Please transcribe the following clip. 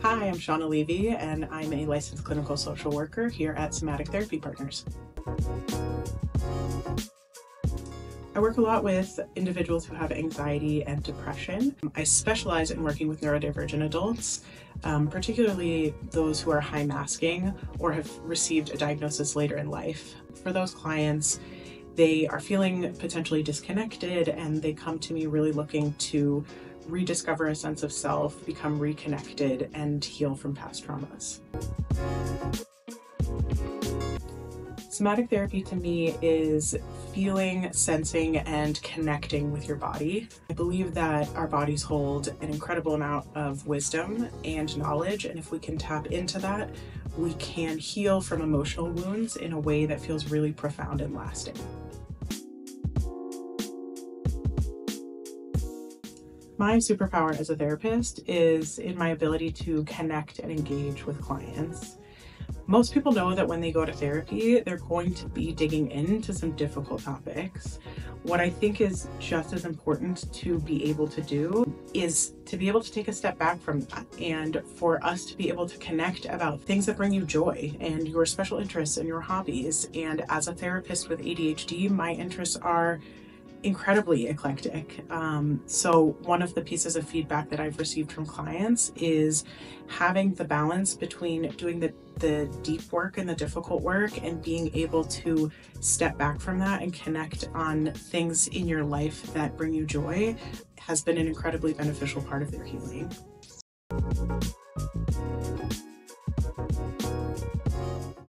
Hi, I'm Shauna Levy, and I'm a licensed clinical social worker here at Somatic Therapy Partners. I work a lot with individuals who have anxiety and depression. I specialize in working with neurodivergent adults, um, particularly those who are high masking or have received a diagnosis later in life. For those clients, they are feeling potentially disconnected and they come to me really looking to rediscover a sense of self, become reconnected, and heal from past traumas. Somatic therapy to me is feeling, sensing, and connecting with your body. I believe that our bodies hold an incredible amount of wisdom and knowledge, and if we can tap into that, we can heal from emotional wounds in a way that feels really profound and lasting. My superpower as a therapist is in my ability to connect and engage with clients. Most people know that when they go to therapy, they're going to be digging into some difficult topics. What I think is just as important to be able to do is to be able to take a step back from that and for us to be able to connect about things that bring you joy and your special interests and your hobbies. And as a therapist with ADHD, my interests are incredibly eclectic. Um, so, one of the pieces of feedback that I've received from clients is having the balance between doing the, the deep work and the difficult work and being able to step back from that and connect on things in your life that bring you joy has been an incredibly beneficial part of their healing.